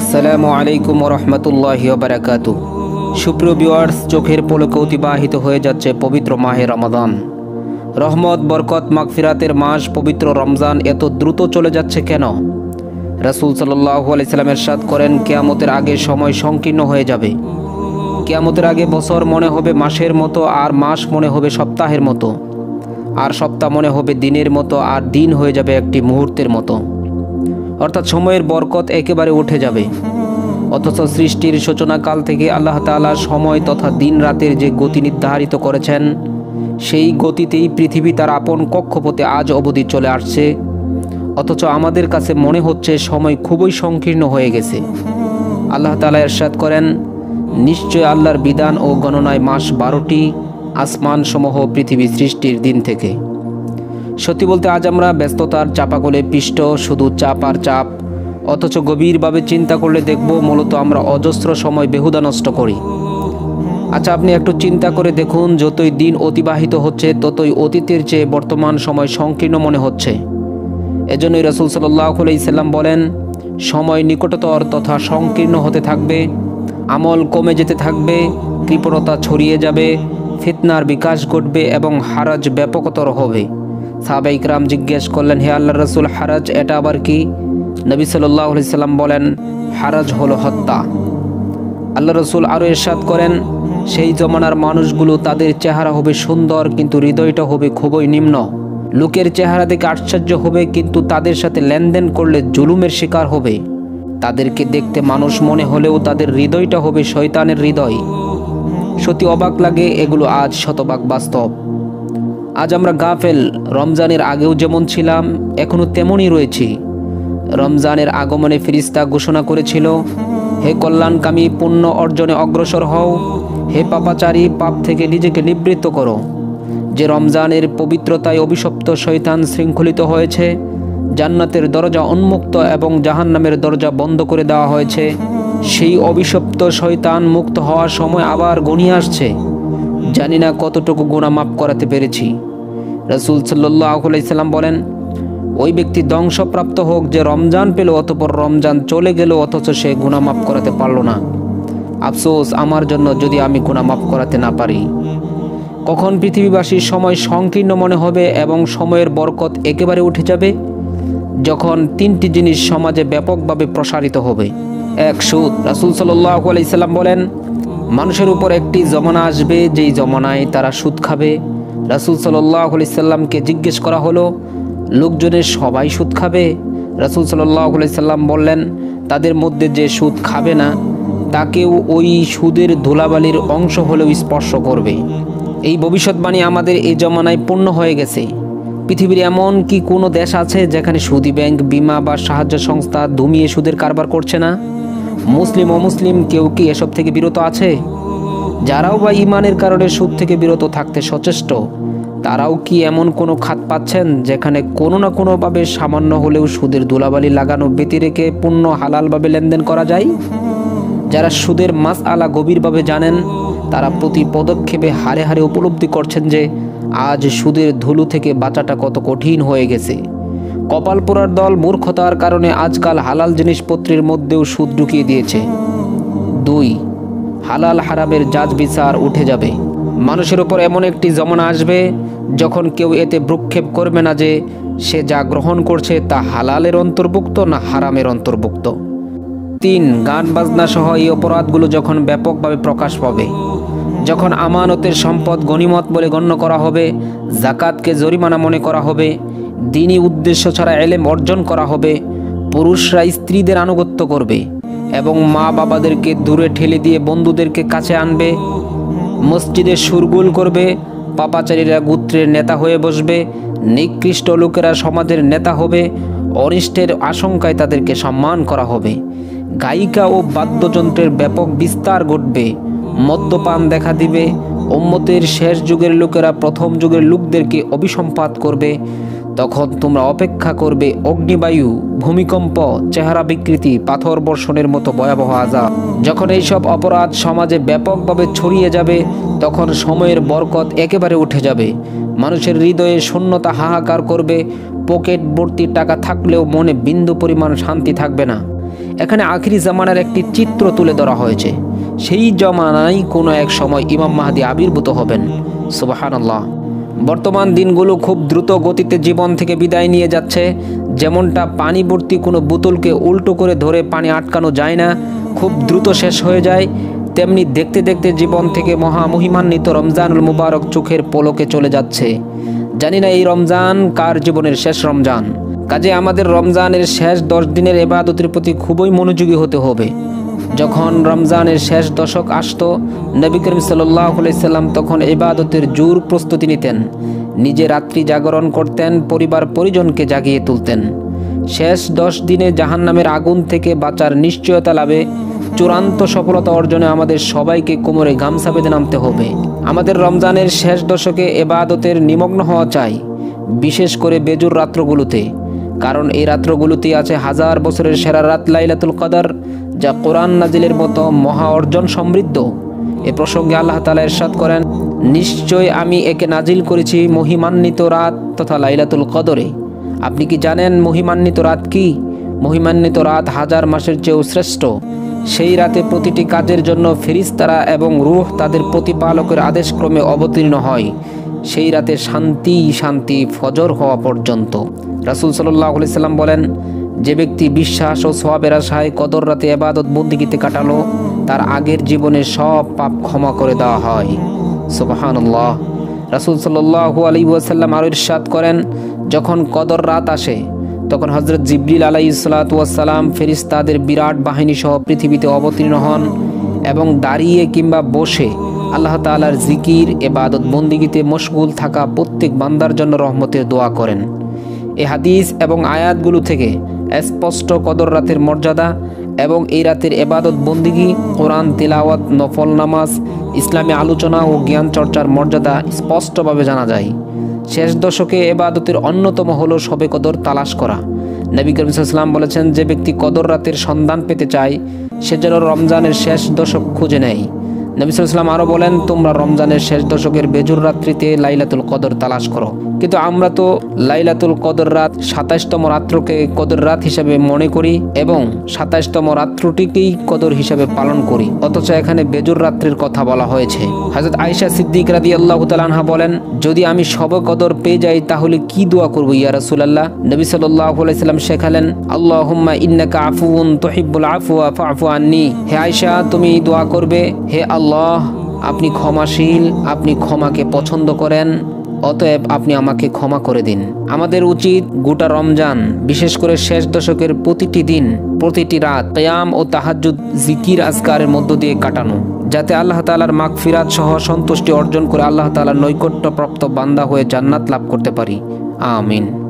আসসালামু আলাইকুম রহমতুল্লাহি বারাকাত সুপ্রিয় ভিউয়ার্স, চোখের পলকে অতিবাহিত হয়ে যাচ্ছে পবিত্র মাহে রমাদান। রহমত, বরকত, মাগফিরাতের মাস পবিত্র রমজান এত দ্রুত চলে যাচ্ছে কেন? রাসূল সাল্লাল্লাহু আলাইহি সাল্লাম এরশাদ করেন, কেয়ামতের আগে সময় সংকীর্ণ হয়ে যাবে। কেয়ামতের আগে বছর মনে হবে মাসের মতো, আর মাস মনে হবে সপ্তাহের মতো। আর সপ্তাহ মনে হবে দিনের মতো, আর দিন হয়ে যাবে একটি মুহূর্তের মতো। অর্থাৎ সময়ের বরকত একেবারে উঠে যাবে। অথচ সৃষ্টির সূচনাকাল থেকে আল্লাহ তাআলা সময় তথা দিন রাতের যে গতি নির্ধারিত করেছেন, সেই গতিতেই পৃথিবী তার আপন কক্ষপথে আজ অবধি চলে আসছে। অথচ আমাদের কাছে মনে হচ্ছে সময় খুবই সংকীর্ণ হয়ে গেছে। আল্লাহ তাআলা এরশাদ করেন, নিশ্চয় আল্লাহর বিধান ও গণনায় মাস বারোটি আসমানসমূহ পৃথিবী সৃষ্টির দিন থেকে। সত্যি বলতে আজ আমরা ব্যস্ততার চাপাকলে পিষ্ট, শুধু চাপ আর চাপ। অথচ গভীরভাবে চিন্তা করলে দেখব মূলত আমরা অজস্র সময় বেহুদা নষ্ট করি। আচ্ছা আপনি একটু চিন্তা করে দেখুন, যতই দিন অতিবাহিত হচ্ছে, ততই অতীতের চেয়ে বর্তমান সময় সংকীর্ণ মনে হচ্ছে। এজন্যই রসুল সাল্লাহ সাল্লাম বলেন, সময় নিকটতর তথা সংকীর্ণ হতে থাকবে, আমল কমে যেতে থাকবে, কৃপণতা ছড়িয়ে যাবে, ফিতনার বিকাশ ঘটবে এবং হারাজ ব্যাপকতর হবে। সাহাবা ইকরাম জিজ্ঞেস করলেন, হে আল্লাহ রসুল, হারাজ এটা আবার কি? নবী সাল্লাম বলেন, হারাজ হলো হত্যা। আল্লাহ রসুল আরও এরশাদ করেন, সেই জমানার মানুষগুলো তাদের চেহারা হবে সুন্দর, কিন্তু হৃদয়টা হবে খুবই নিম্ন। লোকের চেহারা দেখে আশ্চর্য হবে, কিন্তু তাদের সাথে লেনদেন করলে জুলুমের শিকার হবে। তাদেরকে দেখতে মানুষ মনে হলেও তাদের হৃদয়টা হবে শয়তানের হৃদয়। সত্যি অবাক লাগে, এগুলো আজ শতভাগ বাস্তব। আজ আমরা গাফেল, রমজানের আগেও যেমন ছিলাম এখনও তেমনই রয়েছি। রমজানের আগমনে ফিরিস্তা ঘোষণা করেছিল, হে কল্যাণকামী, পুণ্য অর্জনে অগ্রসর হও, হে পাপাচারী, পাপ থেকে নিজেকে নিবৃত্ত করো। যে রমজানের পবিত্রতায় অভিশপ্ত শৈতান শৃঙ্খলিত হয়েছে, জান্নাতের দরজা উন্মুক্ত এবং জাহান্নামের দরজা বন্ধ করে দেওয়া হয়েছে, সেই অভিশপ্ত শয়তান মুক্ত হওয়ার সময় আবার গণিয়ে আসছে। জানি না কতটুকু গুণা মাফ করাতে পেরেছি। রসুল সাল্লাহ সাল্লাম বলেন, ওই ব্যক্তি ধ্বংসপ্রাপ্ত হোক যে রমজান পেল অতপর রমজান চলে গেল অথচ সে গুণা মাফ করাতে পারল না। আফসোস, আমার জন্য যদি আমি গুণা মাফ করাতে না পারি। কখন পৃথিবীবাসীর সময় সংকীর্ণ মনে হবে এবং সময়ের বরকত একেবারে উঠে যাবে? যখন তিনটি জিনিস সমাজে ব্যাপকভাবে প্রসারিত হবে। এক সুদ, রাসুল সাল্লাহ আলাইসাল্লাম বলেন মানুষের উপর একটি জমানা আসবে, যেই জমানায় তারা সুদ খাবে। রাসুল সাল্লাহ সাল্লামকে জিজ্ঞেস করা হলো, লোকজনের সবাই সুদ খাবে? রাসুল সাল্লাহ সাল্লাম বললেন, তাদের মধ্যে যে সুদ খাবে না, তাকেও ওই সুদের ধুলাবালির অংশ হলেও স্পর্শ করবে। এই ভবিষ্যৎবাণী আমাদের এই জমানায় পূর্ণ হয়ে গেছে। পৃথিবীর এমন কি কোনো দেশ আছে যেখানে সুদি ব্যাংক, বিমা বা সাহায্য সংস্থা ধুমিয়ে সুদের কারবার করছে না? মুসলিম অমুসলিম কেউ কি এসব থেকে বিরত আছে? যারাও বা ইমানের কারণে সুদ থেকে বিরত থাকতে সচেষ্ট, তারাও কি এমন কোনো খাত পাচ্ছেন যেখানে কোনো না কোনোভাবে সামান্য হলেও সুদের ধুলাবালি লাগানো ব্যতি রেখে পূর্ণ হালালভাবে লেনদেন করা যায়? যারা সুদের মাস আলা গভীরভাবে জানেন, তারা প্রতি পদক্ষেপে হারে হারে উপলব্ধি করছেন যে, আজ সুদের ধুলু থেকে বাঁচাটা কত কঠিন হয়ে গেছে। কপাল পোড়ার দল মূর্খতার কারণে আজকাল হালাল জিনিসপত্রের মধ্যেও সুদ ঢুকিয়ে দিয়েছে। দুই, হালাল হারামের জাজ বিচার উঠে যাবে। মানুষের ওপর এমন একটি জমানা আসবে যখন কেউ এতে ভ্রুক্ষেপ করবে না যে সে যা গ্রহণ করছে তা হালালের অন্তর্ভুক্ত না হারামের অন্তর্ভুক্ত। তিন গান বাজনা সহ এই অপরাধগুলো যখন ব্যাপকভাবে প্রকাশ পাবে, যখন আমানতের সম্পদ গণিমত বলে গণ্য করা হবে, জাকাতকে জরিমানা মনে করা হবে দিনই উদ্দেশ্য ছাড়া এলেম অর্জন করা হবে। পুরুষরা স্ত্রীদের আনুগত্য করবে এবং মা বাবাদেরকে দূরে ঠেলে দিয়ে বন্ধুদেরকে কাছে আনবে। মসজিদে সুরগুল করবে, পাপাচারীরা গোত্রের নেতা হয়ে বসবে, নিকৃষ্ট লোকেরা সমাজের নেতা হবে, অনিষ্টের আশঙ্কায় তাদেরকে সম্মান করা হবে। গায়িকা ও বাদ্যযন্ত্রের ব্যাপক বিস্তার ঘটবে, মদ্যপান দেখা দিবে, উম্মতের শেষ যুগের লোকেরা প্রথম যুগের লোকদেরকে অভিসম্পাত করবে। তখন তোমরা অপেক্ষা করবে অগ্নিবায়ু, ভূমিকম্প, চেহারা বিকৃতি, পাথর বর্ষণের মতো ভয়াবহ আজাব। যখন এইসব অপরাধ সমাজে ব্যাপকভাবে ছড়িয়ে যাবে, তখন সময়ের বরকত একেবারে উঠে যাবে। মানুষের হৃদয়ে শূন্যতা হাহাকার করবে, পকেট ভর্তি টাকা থাকলেও মনে বিন্দু পরিমাণ শান্তি থাকবে না। এখানে আখিরি জামানার একটি চিত্র তুলে ধরা হয়েছে। সেই জমানায় কোনো এক সময় ইমাম মাহাদি আবির্ভূত হবেন। সুবাহান আল্লাহ বর্তমান দিনগুলো খুব দ্রুত গতিতে জীবন থেকে বিদায় নিয়ে যাচ্ছে। যেমনটা পানি ভর্তি কোনো বোতলকে উল্টো করে ধরে পানি আটকানো যায় না, খুব দ্রুত শেষ হয়ে যায়। তেমনি দেখতে দেখতে জীবন থেকে মহামহিমান্বিত রমজানুল মুবারক চোখের পলকে চলে যাচ্ছে। জানি না এই রমজান কার জীবনের শেষ রমজান। কাজে আমাদের রমজানের শেষ দশ দিনের এবাদতের প্রতি খুবই মনোযোগী হতে হবে। যখন রমজানের শেষ দশক আসত, নবী করিম সাল্লাম তখন এবাদতের জোর প্রস্তুতি নিতেন। নিজে রাত্রি জাগরণ করতেন, পরিবার পরিজনকে জাগিয়ে তুলতেন। শেষ দশ দিনে জাহান্নামের আগুন থেকে বাঁচার নিশ্চয়তা লাভে চূড়ান্ত সফলতা অর্জনে আমাদের সবাইকে কোমরে গামছা বেঁধে নামতে হবে। আমাদের রমজানের শেষ দশকে এবাদতের নিমগ্ন হওয়া চাই, বিশেষ করে বেজুর রাত্রগুলোতে। কারণ এই রাত্রগুলোতে আছে হাজার বছরের সেরা রাত লাইলাতুল কদর যা কোরআন নাজিলের মতো মহা অর্জন সমৃদ্ধ। এ প্রসঙ্গে আল্লাহ তালা এরশাদ করেন, নিশ্চয় আমি একে নাজিল করেছি মহিমান্বিত রাত তথা লাইলাতুল কদরে। আপনি কি জানেন মহিমান্বিত রাত কি? মহিমান্বিত রাত হাজার মাসের চেয়েও শ্রেষ্ঠ। সেই রাতে প্রতিটি কাজের জন্য ফেরিস্তারা এবং রুহ তাদের প্রতিপালকের আদেশক্রমে অবতীর্ণ হয়। সেই রাতে শান্তি শান্তি, ফজর হওয়া পর্যন্ত। রাসুল সাল্লাহ সাল্লাম বলেন যে ব্যক্তি বিশ্বাস ও সবের আশায় কদর রাতে এবাদত বন্দিগিতে কাটালো, তার আগের জীবনে সব পাপ ক্ষমা করে দেওয়া হয়। সুবাহানুল্লাহ। রাসুল সাল্লাহু আলী ওয়াসাল্লাম আরও ইরশাদ করেন, যখন কদর রাত আসে, তখন হজরত জিবরিল আলাই সালাতাম ফেরিস্তাদের বিরাট বাহিনী সহ পৃথিবীতে অবতীর্ণ হন এবং দাঁড়িয়ে কিংবা বসে আল্লাহ তালার জিকির, এবাদত বন্দিগিতে মশগুল থাকা প্রত্যেক বান্দার জন্য রহমতের দোয়া করেন। এ হাদিস এবং আয়াতগুলো থেকে স্পষ্ট কদর রাতের মর্যাদা এবং এই রাতের এবাদত বন্দিগি, কোরআন তিলাওয়াত, নফল নামাজ, ইসলামী আলোচনা ও জ্ঞান চর্চার মর্যাদা স্পষ্টভাবে জানা যায়। শেষ দশকে এবাদতের অন্যতম হলো সবে কদর তালাশ করা। নবী করিম ইসলাম বলেছেন, যে ব্যক্তি কদর রাতের সন্ধান পেতে চায়, সে যেন রমজানের শেষ দশক খুঁজে নেয়। নবী সাল্লাম আরও বলেন, তোমরা রমজানের শেষ দশকের বেজুর রাত্রিতে লাইলাতুল কদর তালাশ করো। কিন্তু আমরা তো লাইলাতুল কদর রাত সাতাশতম রাত্রকে কদর রাত হিসাবে মনে করি এবং সাতাশতম রাত্রটিকেই কদর হিসাবে পালন করি। অথচ এখানে বেজুর রাত্রির কথা বলা হয়েছে। হাজরত আয়সা সিদ্দিক রাদি আল্লাহ তালানহা বলেন, যদি আমি সব কদর পেয়ে যাই, তাহলে কি দোয়া করব ইয়া রসুলাল্লাহ? নবী সাল্লাম শেখালেন আল্লাহ ইন্নাকা আফুন তহিবুল আফুয়া ফাফু আননি। হে আয়সা তুমি দোয়া করবে, হে আল্লাহ, আপনি ক্ষমাশীল, আপনি ক্ষমাকে পছন্দ করেন। অতএব আপনি আমাকে ক্ষমা করে দিন। আমাদের উচিত গোটা রমজান, বিশেষ করে শেষ দশকের প্রতিটি দিন, প্রতিটি রাত কয়াম ও তাহাজুদ জিকির আজকারের মধ্য দিয়ে কাটানো, যাতে আল্লাহ তালার মাগ ফিরাত সহ সন্তুষ্টি অর্জন করে আল্লাহ তালার নৈকট্যপ্রাপ্ত বান্দা হয়ে জান্নাত লাভ করতে পারি। আমিন।